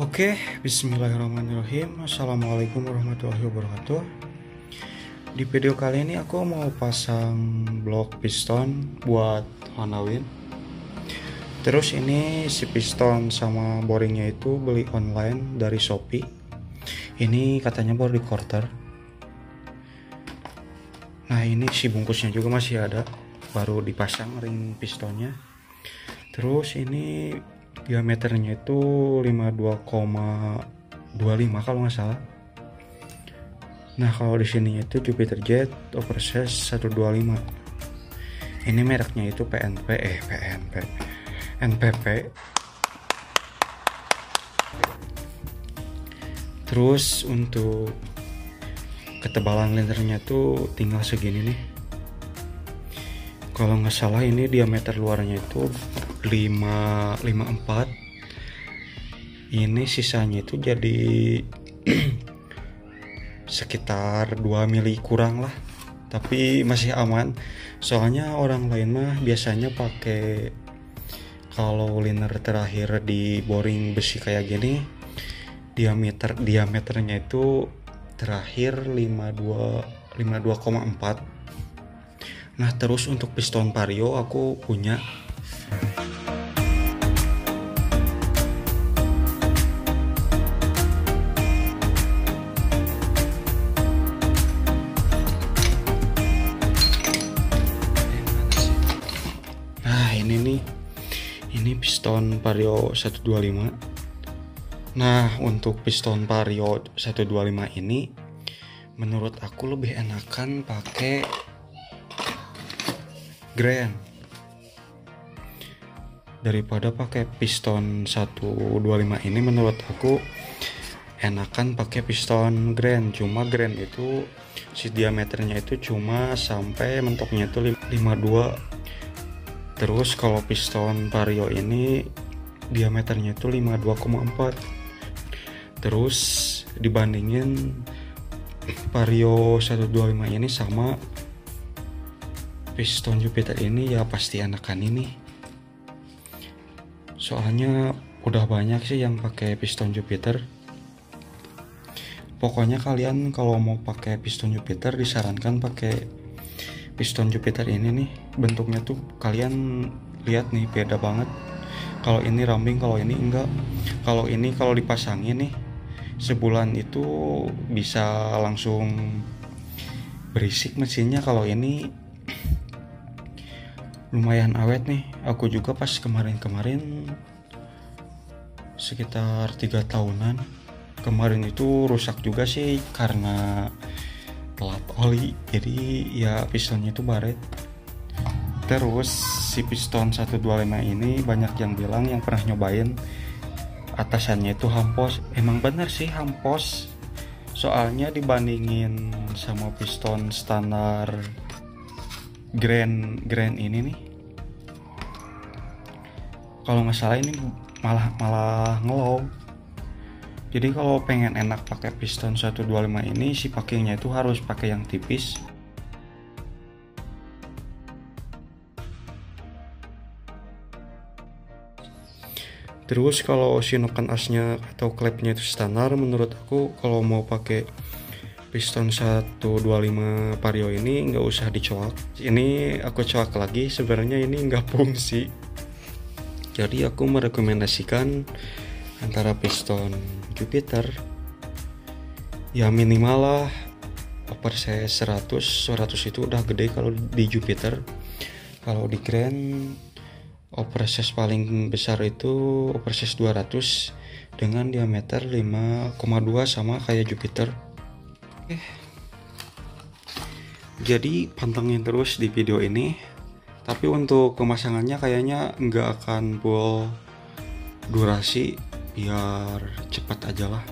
Oke, bismillahirrahmanirrahim. Assalamualaikum warahmatullahi wabarakatuh. Di video kali ini aku mau pasang blok piston buat Honda Win. Terus ini si piston sama boringnya itu beli online dari Shopee. Ini katanya body quarter. Nah ini si bungkusnya juga masih ada. Baru dipasang ring pistonnya. Terus ini diameternya itu 52,25 kalau nggak salah. Nah kalau di sini itu Jupiter Jet oversize 125 ini mereknya itu PNP eh PNP NPP terus untuk ketebalan lendernya tuh tinggal segini nih. Kalau nggak salah ini diameter luarnya itu 5 54 ini sisanya itu jadi sekitar 2 mili kurang lah. Tapi masih aman. Soalnya orang lain mah biasanya pakai kalau liner terakhir di boring besi kayak gini diameter diameternya itu terakhir 52 52,4 nah terus untuk piston vario aku punya nih Ini piston Vario 125 Nah untuk piston Vario 125 ini Menurut aku lebih enakan pakai Grand daripada pakai piston 125 ini. Menurut aku enakan pakai piston grand. Cuma grand itu si diameternya itu cuma sampai mentoknya itu 52 terus kalau piston vario ini diameternya itu 52,4 terus dibandingin vario 125 ini sama piston Jupiter ini ya pasti enakan ini. Soalnya udah banyak sih yang pakai piston Jupiter. Pokoknya kalian kalau mau pakai piston Jupiter disarankan pakai piston Jupiter ini nih bentuknya tuh kalian lihat nih beda banget. Kalau ini rambing kalau ini enggak. Kalau ini kalau dipasangin nih sebulan itu bisa langsung berisik mesinnya. Kalau ini lumayan awet nih. Aku juga pas kemarin-kemarin sekitar tiga tahunan kemarin itu rusak juga sih karena telat oli jadi ya pistonnya itu baret. Terus si piston 125 ini banyak yang bilang yang pernah nyobain atasannya itu hampos. Emang bener sih hampos. Soalnya dibandingin sama piston standar grand grand ini nih. Kalau nggak salah ini malah malah ngelow jadi kalau pengen enak pakai piston 125 ini si pakainya itu harus pakai yang tipis. Terus kalau sinokan asnya atau klepnya itu standar menurut aku kalau mau pakai piston 125 vario ini nggak usah dicoak. Ini aku coak lagi sebenarnya ini nggak fungsi. Jadi aku merekomendasikan antara piston Jupiter. Ya minimal lah per saya 100 100 itu udah gede kalau di Jupiter. Kalau di Grand operasies paling besar itu operasies 200 dengan diameter 5,2 sama kayak Jupiter. Jadi pantengin terus di video ini. Tapi untuk pemasangannya kayaknya nggak akan full durasi biar cepat aja lah